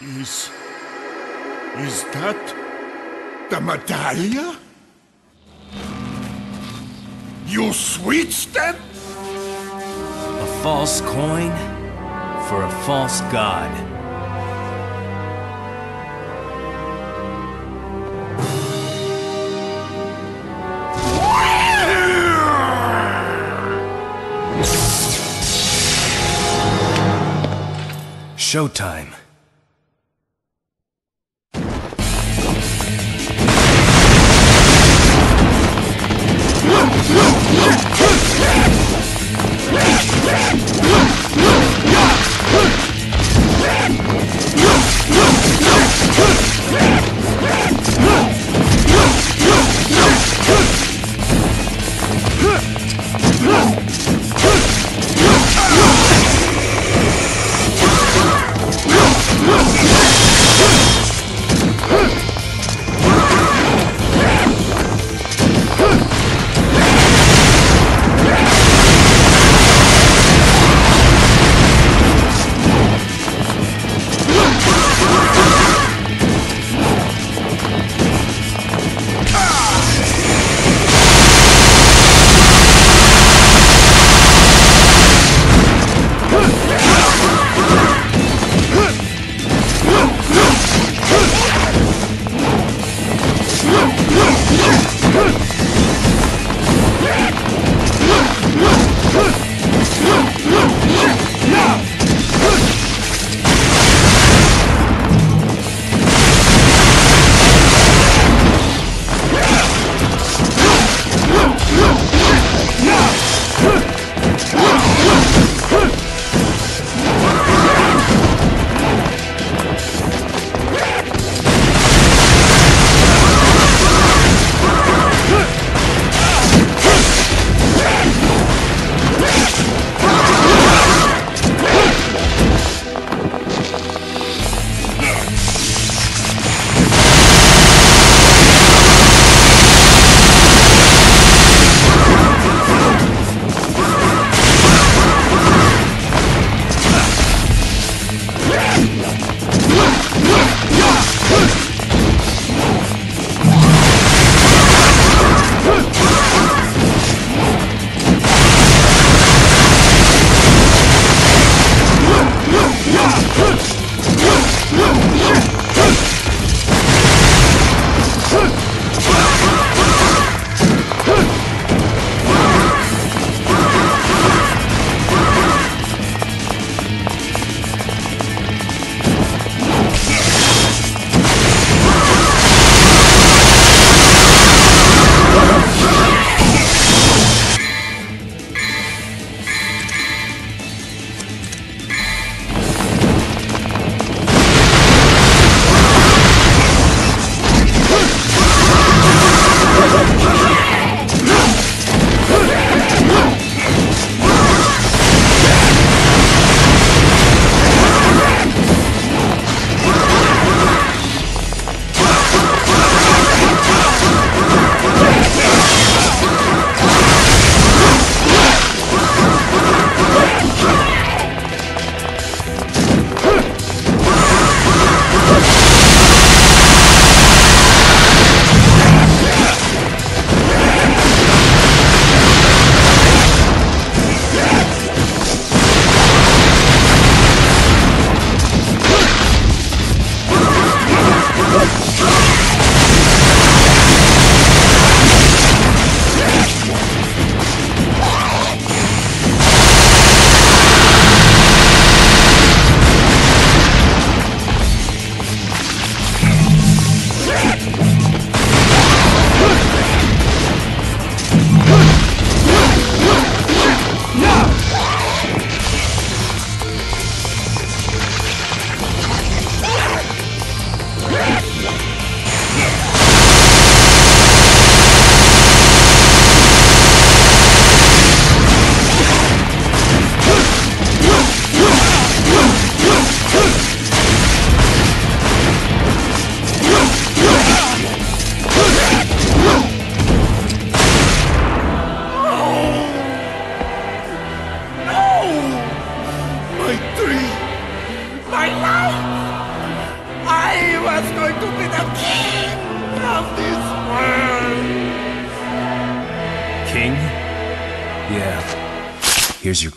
Is. Is that. the Medaglia? You switched them? A false coin for a false god. Showtime.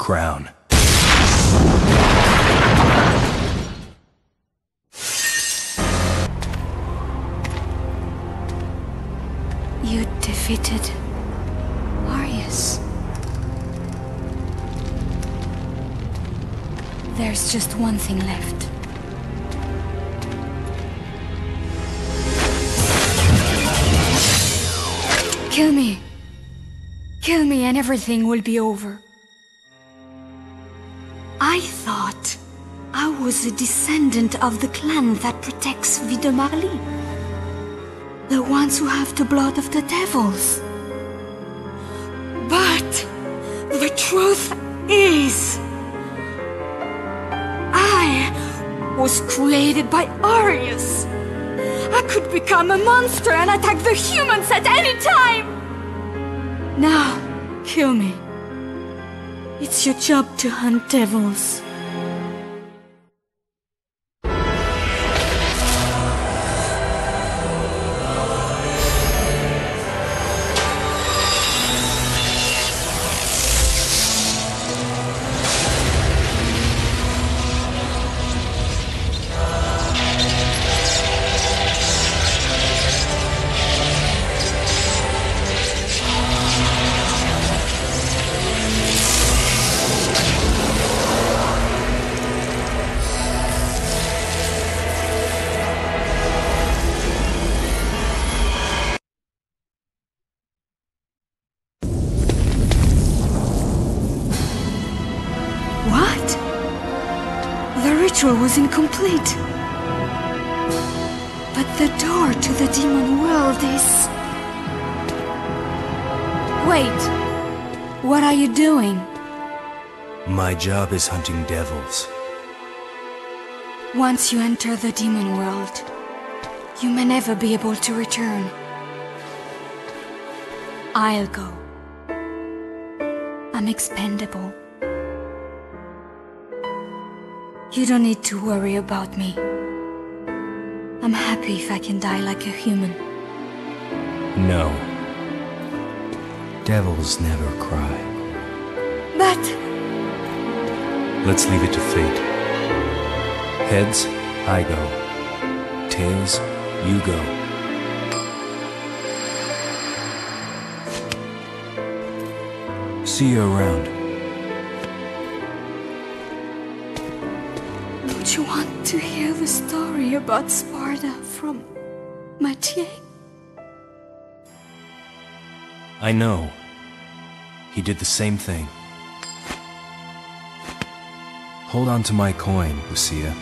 Crown. You defeated Arius. There's just one thing left. Kill me. Kill me and everything will be over. I thought I was a descendant of the clan that protects Vie de Marli. The ones who have the blood of the devils. But the truth is, I was created by Arius. I could become a monster and attack the humans at any time. Now, kill me. It's your job to hunt devils. But the door to the demon world is. Wait. What are you doing? My job is hunting devils. Once you enter the demon world, you may never be able to return. I'll go. I'm expendable. You don't need to worry about me. I'm happy if I can die like a human. No. Devils never cry. But Let's leave it to fate. Heads, I go. Tails, you go. See you around. Don't you want to hear the story about Sparda from Matier? I know. He did the same thing. Hold on to my coin, Lucia.